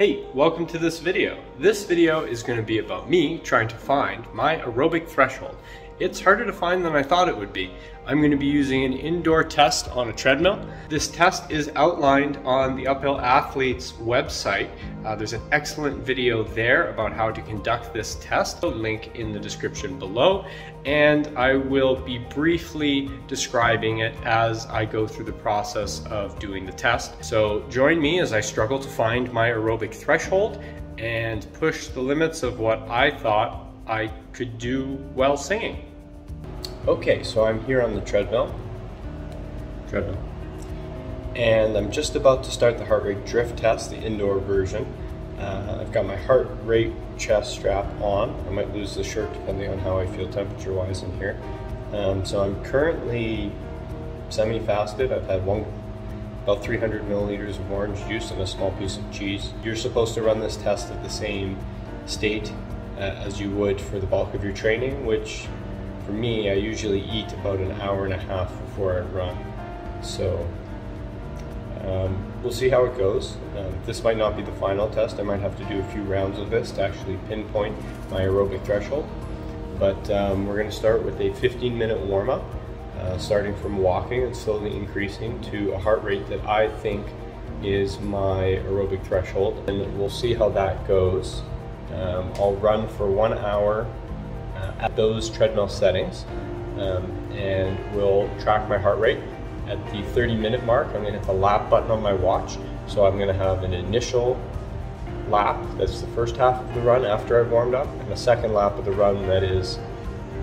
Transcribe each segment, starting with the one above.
Hey, welcome to this video. This video is going to be about me trying to find my aerobic threshold. It's harder to find than I thought it would be. I'm going to be using an indoor test on a treadmill. This test is outlined on the Uphill Athletes website. Uh, there's an excellent video there about how to conduct this test. Link in the description below. And I will be briefly describing it as I go through the process of doing the test. So join me as I struggle to find my aerobic threshold and push the limits of what I thought I could do while singing. Okay, so I'm here on the treadmill. Treadmill. And I'm just about to start the heart rate drift test, the indoor version. Uh, I've got my heart rate chest strap on. I might lose the shirt depending on how I feel temperature wise in here. Um, so I'm currently semi-fasted. I've had one about 300 milliliters of orange juice and a small piece of cheese. You're supposed to run this test at the same state uh, as you would for the bulk of your training, which for me, I usually eat about an hour and a half before I run. So um, we'll see how it goes. Um, this might not be the final test. I might have to do a few rounds of this to actually pinpoint my aerobic threshold. But um, we're going to start with a 15 minute warm up, uh, starting from walking and slowly increasing to a heart rate that I think is my aerobic threshold. And we'll see how that goes. Um, I'll run for one hour uh, at those treadmill settings um, and will track my heart rate. At the 30 minute mark, I'm gonna hit the lap button on my watch. So I'm gonna have an initial lap, that's the first half of the run after I've warmed up, and a second lap of the run that is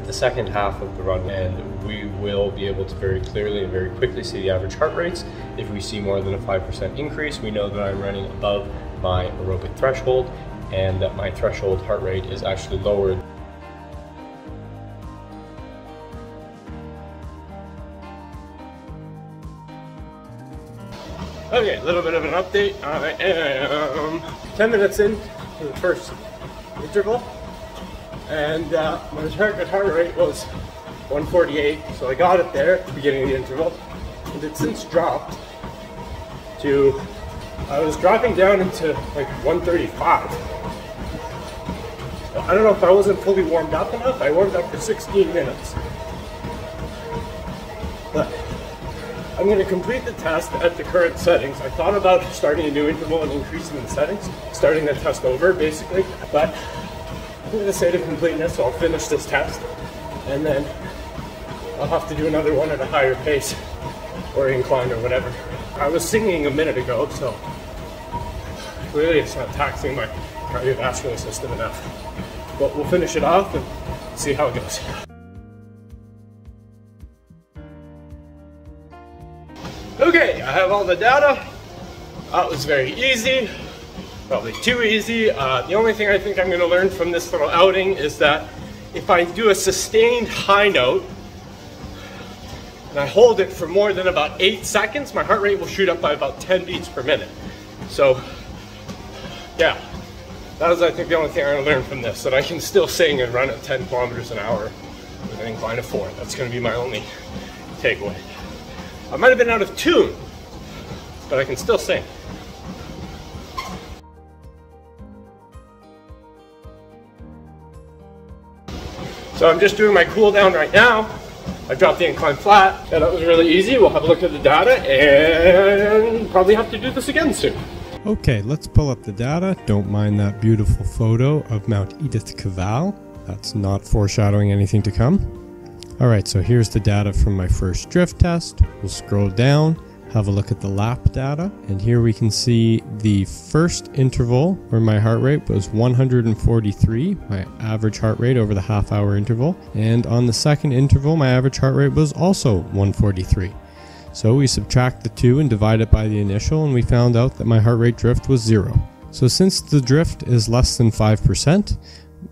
the second half of the run and we will be able to very clearly and very quickly see the average heart rates. If we see more than a 5% increase, we know that I'm running above my aerobic threshold and that my threshold heart rate is actually lower Okay, a little bit of an update. I am 10 minutes in to the first interval, and uh, my target heart rate was 148, so I got it there at the beginning of the interval, and it's since dropped to, I was dropping down into like 135. I don't know if I wasn't fully warmed up enough. I warmed up for 16 minutes. I'm going to complete the test at the current settings. I thought about starting a new interval and increasing the settings, starting the test over basically, but for the sake of completeness, so I'll finish this test and then I'll have to do another one at a higher pace or incline or whatever. I was singing a minute ago, so clearly it's not taxing my cardiovascular system enough. But we'll finish it off and see how it goes. I have all the data. That was very easy, probably too easy. Uh, the only thing I think I'm gonna learn from this little outing is that if I do a sustained high note, and I hold it for more than about eight seconds, my heart rate will shoot up by about 10 beats per minute. So, yeah, that was I think the only thing I'm gonna learn from this, that I can still sing and run at 10 kilometers an hour with an incline of four. That's gonna be my only takeaway. I might have been out of tune, but I can still sing. So I'm just doing my cool down right now. I dropped the incline flat. Yeah, that was really easy. We'll have a look at the data and probably have to do this again soon. Okay, let's pull up the data. Don't mind that beautiful photo of Mount Edith Cavell. That's not foreshadowing anything to come. Alright, so here's the data from my first drift test. We'll scroll down, have a look at the lap data, and here we can see the first interval where my heart rate was 143, my average heart rate over the half hour interval, and on the second interval my average heart rate was also 143. So we subtract the two and divide it by the initial and we found out that my heart rate drift was zero. So since the drift is less than 5%,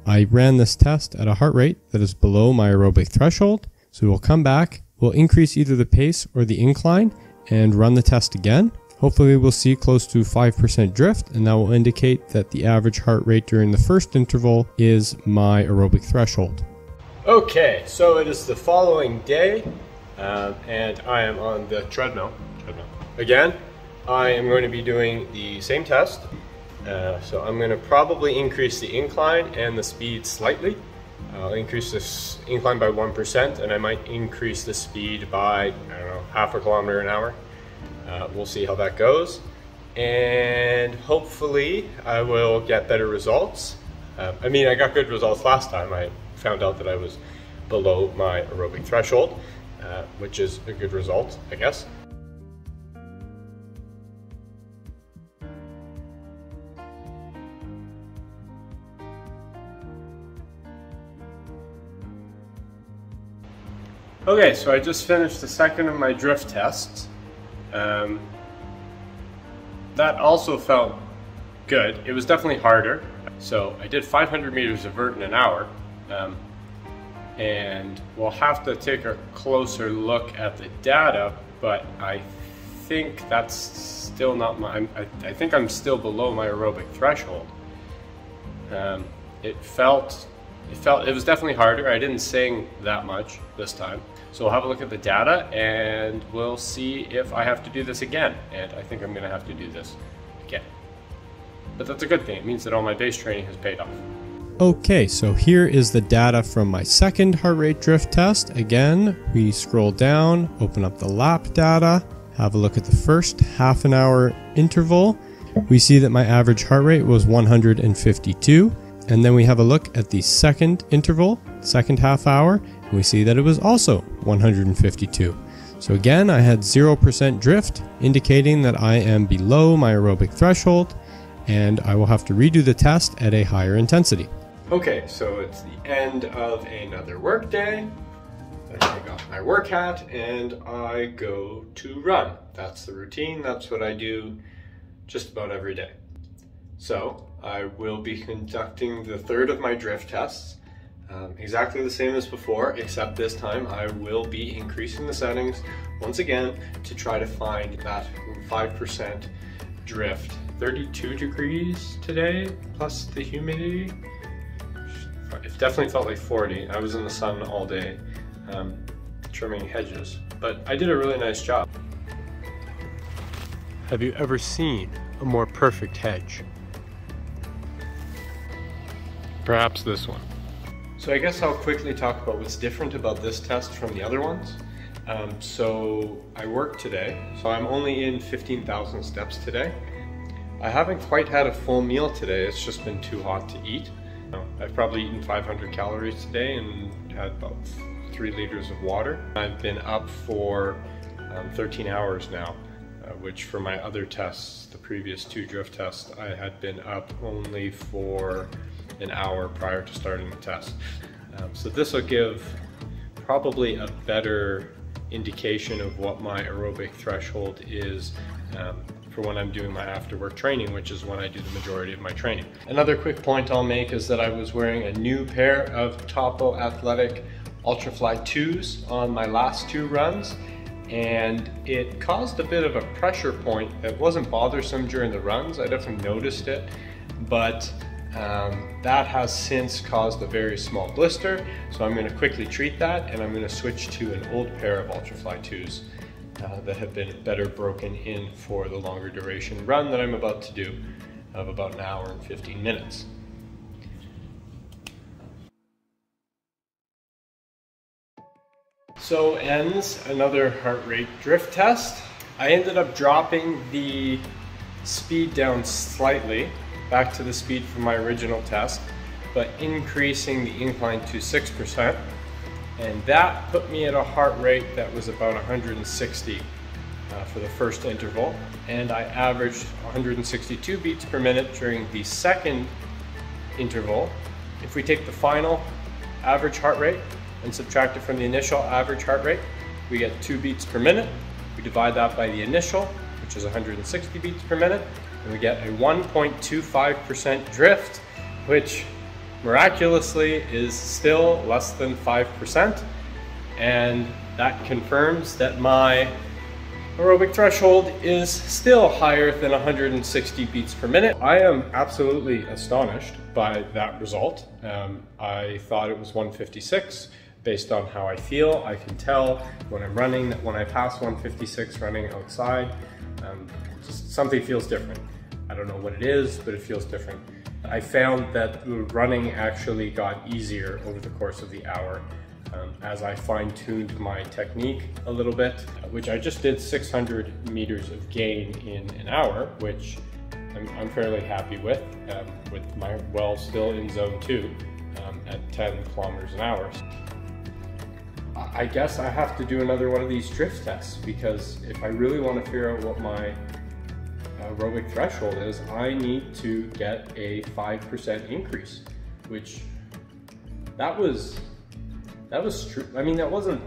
I ran this test at a heart rate that is below my aerobic threshold. So we'll come back, we'll increase either the pace or the incline and run the test again. Hopefully we'll see close to 5% drift and that will indicate that the average heart rate during the first interval is my aerobic threshold. Okay, so it is the following day uh, and I am on the treadmill. treadmill. Again, I am going to be doing the same test Uh, so I'm gonna probably increase the incline and the speed slightly. I'll increase this incline by 1% and I might increase the speed by, I don't know, half a kilometer an hour. Uh, we'll see how that goes. And hopefully I will get better results. Uh, I mean, I got good results last time. I found out that I was below my aerobic threshold, uh, which is a good result, I guess. Okay, so I just finished the second of my drift tests. Um, that also felt good. It was definitely harder. So I did 500 meters of vert in an hour. Um, and we'll have to take a closer look at the data, but I think that's still not my, I, I think I'm still below my aerobic threshold. Um, it felt, it felt, it was definitely harder. I didn't sing that much this time. So we'll have a look at the data and we'll see if I have to do this again. And I think I'm gonna have to do this again. But that's a good thing. It means that all my base training has paid off. Okay, so here is the data from my second heart rate drift test. Again, we scroll down, open up the lap data, have a look at the first half an hour interval. We see that my average heart rate was 152. And then we have a look at the second interval, second half hour, and we see that it was also 152. So again, I had 0% drift, indicating that I am below my aerobic threshold, and I will have to redo the test at a higher intensity. Okay, so it's the end of another work day. I take off my work hat and I go to run. That's the routine, that's what I do just about every day. So I will be conducting the third of my drift tests. Um, exactly the same as before, except this time I will be increasing the settings once again to try to find that 5% drift. 32 degrees today, plus the humidity. It definitely felt like 40. I was in the sun all day um, trimming hedges, but I did a really nice job. Have you ever seen a more perfect hedge? Perhaps this one. So I guess I'll quickly talk about what's different about this test from the other ones. Um, so I worked today, so I'm only in 15,000 steps today. I haven't quite had a full meal today, it's just been too hot to eat. I've probably eaten 500 calories today and had about three liters of water. I've been up for um, 13 hours now, uh, which for my other tests, the previous two drift tests, I had been up only for an hour prior to starting the test. Um, so this will give probably a better indication of what my aerobic threshold is um, for when I'm doing my after work training, which is when I do the majority of my training. Another quick point I'll make is that I was wearing a new pair of Topo Athletic Ultrafly 2s on my last two runs and it caused a bit of a pressure point that wasn't bothersome during the runs. I definitely noticed it, but um, that has since caused a very small blister, so I'm going to quickly treat that and I'm going to switch to an old pair of Ultrafly 2s uh, that have been better broken in for the longer duration run that I'm about to do of about an hour and 15 minutes. So ends another heart rate drift test. I ended up dropping the speed down slightly back to the speed from my original test, but increasing the incline to 6%. And that put me at a heart rate that was about 160 uh, for the first interval. And I averaged 162 beats per minute during the second interval. If we take the final average heart rate and subtract it from the initial average heart rate, we get two beats per minute. We divide that by the initial, which is 160 beats per minute, and we get a 1.25% drift, which miraculously is still less than 5%. And that confirms that my aerobic threshold is still higher than 160 beats per minute. I am absolutely astonished by that result. Um, I thought it was 156 based on how I feel. I can tell when I'm running that when I pass 156 running outside, um, just something feels different. I don't know what it is, but it feels different. I found that running actually got easier over the course of the hour um, as I fine-tuned my technique a little bit, which I just did 600 meters of gain in an hour, which I'm, I'm fairly happy with, um, with my well still in zone two um, at 10 kilometers an hour. I guess I have to do another one of these drift tests because if I really want to figure out what my aerobic threshold is, I need to get a 5% increase, which that was, that was true. I mean, that wasn't,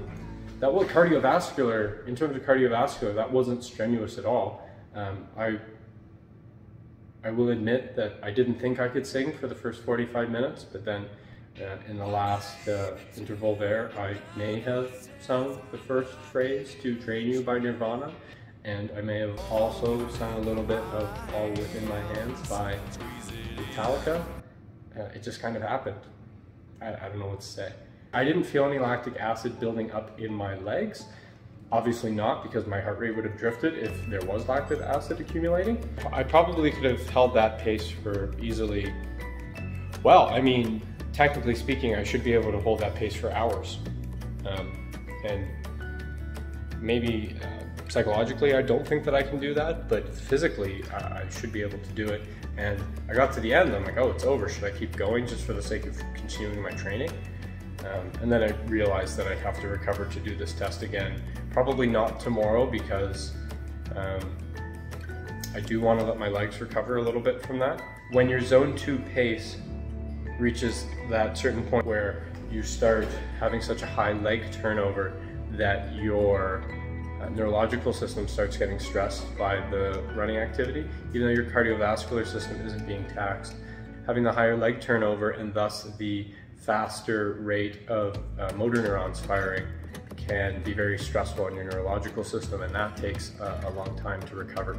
that was cardiovascular, in terms of cardiovascular, that wasn't strenuous at all. Um, I, I will admit that I didn't think I could sing for the first 45 minutes, but then uh, in the last uh, interval there, I may have sung the first phrase to Drain You by Nirvana, and I may have also sung a little bit of All Within My Hands by Metallica. Uh, it just kind of happened. I, I don't know what to say. I didn't feel any lactic acid building up in my legs. Obviously not, because my heart rate would have drifted if there was lactic acid accumulating. I probably could have held that pace for easily, well, I mean, technically speaking, I should be able to hold that pace for hours. Um, and maybe uh, psychologically, I don't think that I can do that, but physically, I should be able to do it. And I got to the end, I'm like, oh, it's over. Should I keep going just for the sake of continuing my training? Um, and then I realized that I'd have to recover to do this test again. Probably not tomorrow because um, I do want to let my legs recover a little bit from that. When your zone two pace reaches that certain point where you start having such a high leg turnover that your neurological system starts getting stressed by the running activity, even though your cardiovascular system isn't being taxed. Having the higher leg turnover and thus the faster rate of uh, motor neurons firing can be very stressful on your neurological system and that takes a, a long time to recover.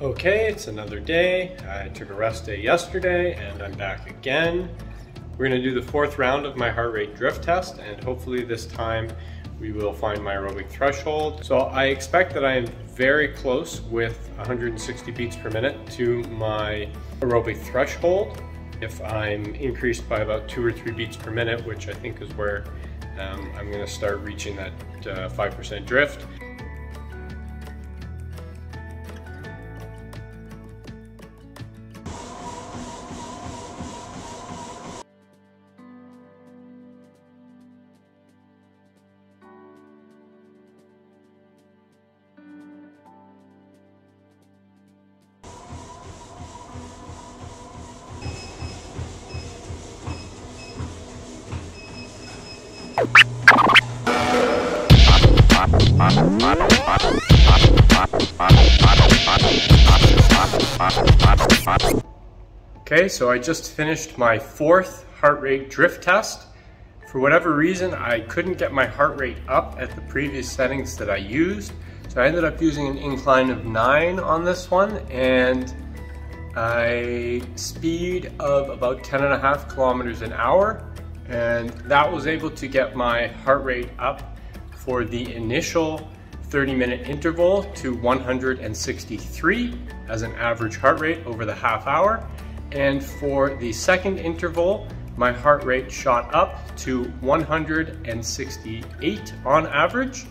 Okay, it's another day. I took a rest day yesterday and I'm back again. We're gonna do the fourth round of my heart rate drift test and hopefully this time we will find my aerobic threshold. So I expect that I am very close with 160 beats per minute to my aerobic threshold. If I'm increased by about two or three beats per minute, which I think is where um, I'm gonna start reaching that 5% uh, drift. Okay, so I just finished my fourth heart rate drift test. For whatever reason, I couldn't get my heart rate up at the previous settings that I used. So I ended up using an incline of nine on this one and a speed of about 10 and a half kilometers an hour. And that was able to get my heart rate up for the initial 30 minute interval to 163 as an average heart rate over the half hour. And for the second interval, my heart rate shot up to 168 on average.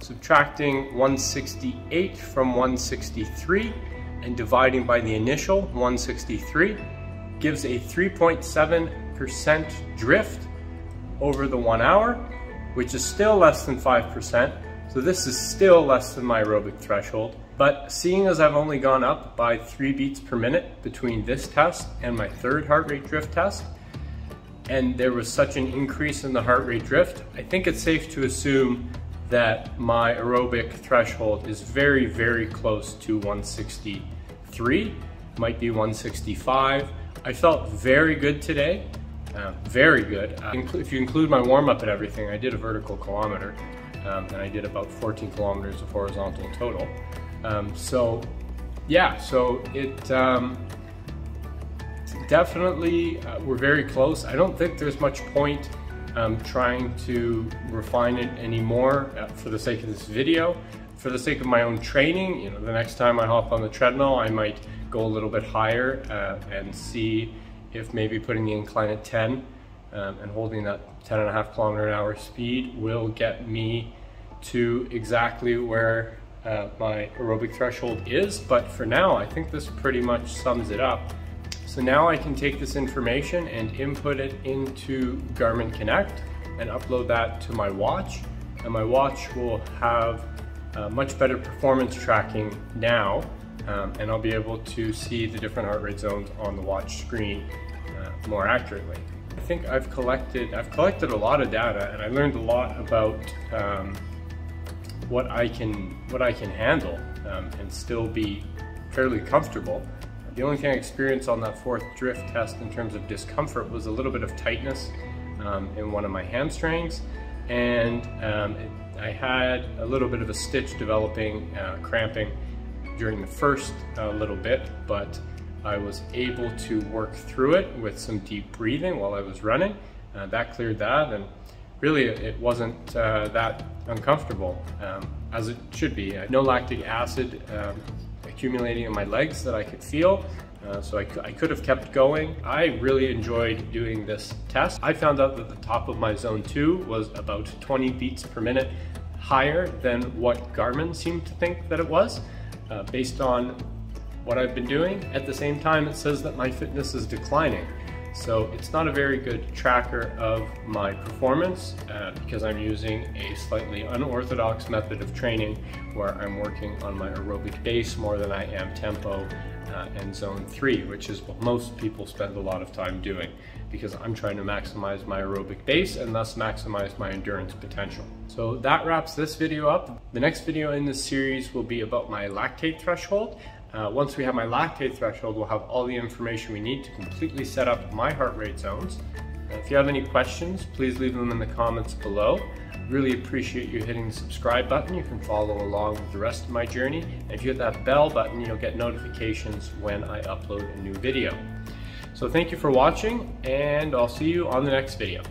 Subtracting 168 from 163 and dividing by the initial 163 gives a 3.7% drift over the one hour, which is still less than 5%. So this is still less than my aerobic threshold. But seeing as I've only gone up by three beats per minute between this test and my third heart rate drift test, and there was such an increase in the heart rate drift, I think it's safe to assume that my aerobic threshold is very, very close to 163, might be 165. I felt very good today, uh, very good. Uh, if you include my warm up and everything, I did a vertical kilometer, um, and I did about 14 kilometers of horizontal total. Um, so yeah, so it um, definitely, uh, we're very close. I don't think there's much point um, trying to refine it anymore uh, for the sake of this video. for the sake of my own training, you know, the next time I hop on the treadmill, I might go a little bit higher uh, and see if maybe putting the incline at 10 um, and holding that 10 and a half kilometer an hour speed will get me to exactly where uh, my aerobic threshold is. But for now, I think this pretty much sums it up. So now I can take this information and input it into Garmin Connect and upload that to my watch. And my watch will have uh, much better performance tracking now, um, and I'll be able to see the different heart rate zones on the watch screen uh, more accurately. I think I've collected, I've collected a lot of data and I learned a lot about um, what I can, what I can handle um, and still be fairly comfortable. The only thing I experienced on that fourth drift test in terms of discomfort was a little bit of tightness um, in one of my hamstrings and um, it, I had a little bit of a stitch developing, uh, cramping during the first uh, little bit, but I was able to work through it with some deep breathing while I was running. Uh, that cleared that, and really it wasn't uh, that uncomfortable um, as it should be. No lactic acid um, accumulating in my legs that I could feel. Uh, so I, I, could have kept going. I really enjoyed doing this test. I found out that the top of my zone 2 was about 20 beats per minute higher than what Garmin seemed to think that it was uh, based on what I've been doing. At the same time, it says that my fitness is declining. So it's not a very good tracker of my performance uh, because I'm using a slightly unorthodox method of training where I'm working on my aerobic base more than I am tempo uh, and zone three, which is what most people spend a lot of time doing because I'm trying to maximize my aerobic base and thus maximize my endurance potential. So that wraps this video up. The next video in this series will be about my lactate threshold. Uh, once we have my lactate threshold, we'll have all the information we need to completely set up my heart rate zones. Uh, if you have any questions, please leave them in the comments below. Really appreciate you hitting the subscribe button. You can follow along with the rest of my journey. And if you hit that bell button, you'll get notifications when I upload a new video. So thank you for watching and I'll see you on the next video.